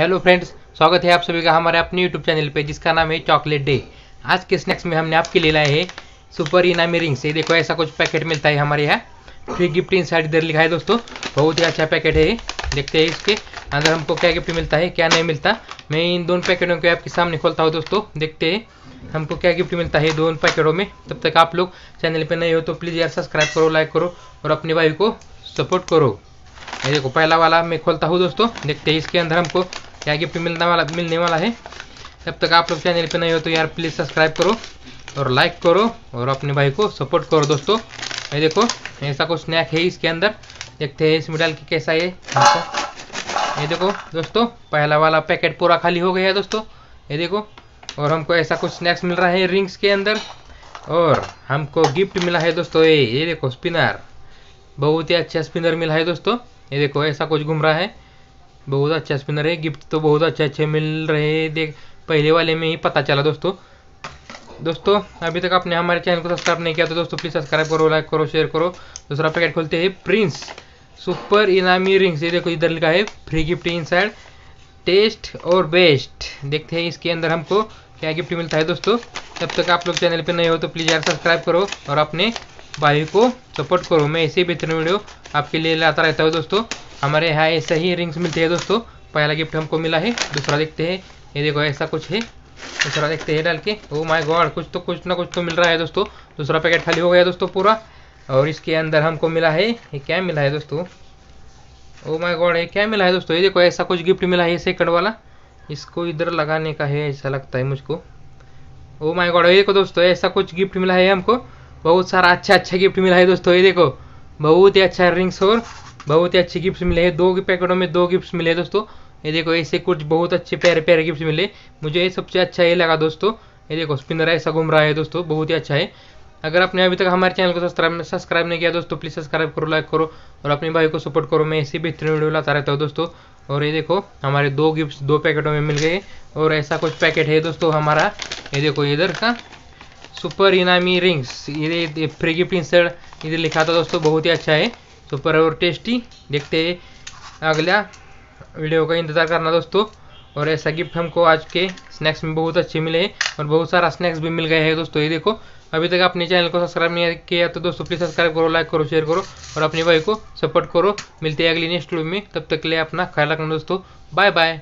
Hello friends, स्वागत है आप सभी का हमारे अपने यूट्यूब चैनल पे, जिसका नाम है चॉकलेट डे। आज के स्नैक्स में हमने आपके लिए लाए हैं सुपर इनामी रिंग्स ये देखो, ऐसा कुछ पैकेट मिलता है हमारे यहाँ। फ्री गिफ्ट इन साइड इधर लिखा है दोस्तों। बहुत ही अच्छा पैकेट है देखते हैं इसके अंदर हमको क्या गिफ्ट मिलता है, क्या नहीं मिलता। मैं इन दोनों पैकेटों को आपके सामने खोलता हूँ दोस्तों। देखते हैं हमको क्या गिफ्ट मिलता है दोनों पैकेटों में। तब तक आप लोग चैनल पर नहीं हो तो प्लीज़ यार सब्सक्राइब करो लाइक करो और अपने भाई को सपोर्ट करो। ये देखो, पहला वाला मैं खोलता हूँ दोस्तों। देखते हैं इसके अंदर हमको क्या गिफ्ट मिलने वाला मिलने वाला है। तब तक आप लोग चैनल पे नहीं हो तो यार प्लीज़ सब्सक्राइब करो और लाइक करो और अपने भाई को सपोर्ट करो दोस्तों। ये देखो, ऐसा कुछ स्नैक है इसके अंदर। देखते हैं इसमें डाल के कैसा है। ये देखो दोस्तों, पहला वाला पैकेट पूरा खाली हो गया है दोस्तों। ये देखो, और हमको ऐसा कुछ स्नैक्स मिल रहा है रिंग्स के अंदर। और हमको गिफ्ट मिला है दोस्तों, ये ये देखो स्पिनर बहुत ही अच्छा स्पिनर मिला है दोस्तों। ये देखो, ऐसा कुछ घूम रहा है। बहुत अच्छा स्पिनर है गिफ्ट तो बहुत अच्छे अच्छे मिल रहे हैं देख, पहले वाले में ही पता चला दोस्तों। दोस्तों, अभी तक आपने हमारे चैनल को सब्सक्राइब नहीं किया तो दोस्तों प्लीज़ सब्सक्राइब करो लाइक करो शेयर करो। दूसरा पैकेट खोलते हैं प्रिंस सुपर इनामी रिंग्स ये देखो इधर लिखा है free gift inside test और बेस्ट देखते हैं इसके अंदर हमको क्या गिफ्ट मिलता है दोस्तों। तब तक आप लोग चैनल पर नए हो तो प्लीज़ यार सब्सक्राइब करो और अपने भाई को सपोर्ट करो। मैं ऐसे बेहतरीन वीडियो आपके लिए लाता रहता हूँ दोस्तों। हमारे यहाँ ऐसे ही रिंग्स मिलते हैं दोस्तों। पहला गिफ्ट हमको मिला है, दूसरा देखते हैं। ये देखो, ऐसा कुछ है। दूसरा देखते हैं डाल के। ओ माय गॉड कुछ तो कुछ ना कुछ तो मिल रहा है दोस्तों। दूसरा पैकेट खाली हो गया दोस्तों पूरा। और इसके अंदर हमको मिला है, ये क्या मिला है दोस्तों? ओ माय गॉड ये क्या मिला है दोस्तों? ये देखो, ऐसा कुछ गिफ्ट मिला है सेकंड वाला। इसको इधर लगाने का है, ऐसा लगता है मुझको। ओ माय गॉड ये देखो दोस्तों, ऐसा कुछ गिफ्ट मिला है हमको। बहुत सारा अच्छा अच्छा गिफ्ट मिला है दोस्तों, ये देखो। बहुत ही अच्छा रिंग्स और बहुत ही अच्छे गिफ्ट मिले हैं। दो पैकेटों में दो गिफ्ट मिले दोस्तों। ये देखो, ऐसे कुछ बहुत अच्छे प्यारे प्यारे गिफ्ट मिले। मुझे ये सबसे अच्छा ये लगा दोस्तों। ये देखो स्पिनर ऐसा घूम रहा है दोस्तों, बहुत ही अच्छा है। अगर आपने अभी तक हमारे चैनल को सब्सक्राइब सब्सक्राइब नहीं किया दोस्तों प्लीज़ सब्सक्राइब करो लाइक करो और अपने भाई को सपोर्ट करो। मैं ऐसे बेहतरीन वीडियो लाता रहता हूँ दोस्तों। और ये देखो, हमारे दो गिफ्ट दो पैकेटों में मिल गए और ऐसा कुछ पैकेट है दोस्तों हमारा। ये देखो इधर का। सुपर इनामी रिंग्स ये फ्री गिफ्ट इंसर इधर लिखा था दोस्तों, बहुत ही अच्छा है। सुपर और टेस्टी, देखते हैं अगला वीडियो का इंतज़ार करना दोस्तों। और ऐसा गिफ्ट हमको आज के स्नैक्स में बहुत अच्छे मिले हैं और बहुत सारा स्नैक्स भी मिल गए हैं दोस्तों, ये देखो। अभी तक अपने चैनल को सब्सक्राइब नहीं किया तो दोस्तों प्लीज़ सब्सक्राइब करो लाइक करो शेयर करो और अपने भाई को सपोर्ट करो। मिलते हैं अगली नेक्स्ट वीडियो में, तब तक के लिए अपना ख्याल रखना दोस्तों। Bye bye